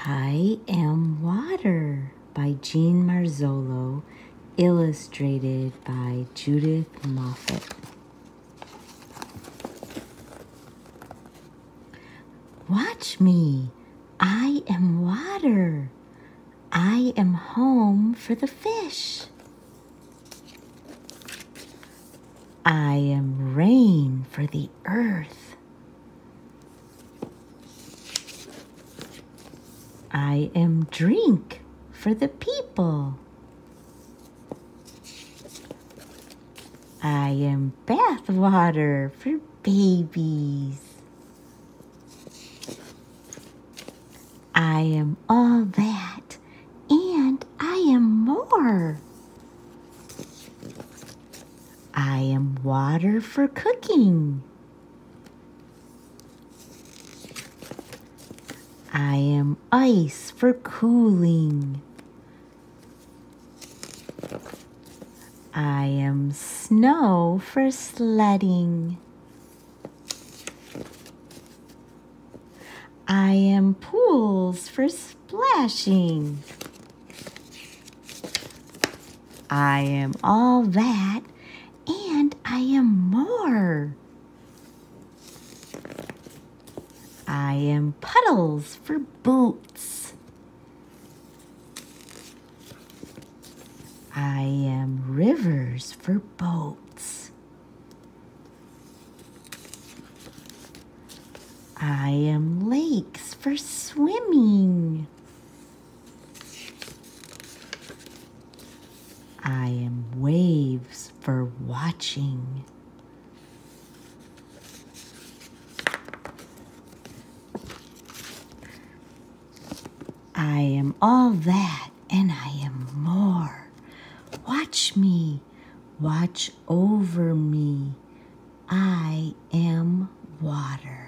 I Am Water by Jean Marzollo, illustrated by Judith Moffatt. Watch me. I am water. I am home for the fish. I am rain for the earth. I am drink for the people. I am bath water for babies. I am all that and I am more. I am water for cooking. I am ice for cooling. I am snow for sledding. I am pools for splashing. I am all that and I am more. I am puddles for boots. I am rivers for boats. I am lakes for swimming. I am waves for watching. I am all that and I am more. Watch me, watch over me. I am water.